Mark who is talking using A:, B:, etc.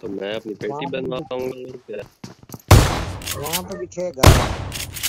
A: तो मैं अपनी पेटी बनवाऊँगा
B: वहाँ पे भी थे घर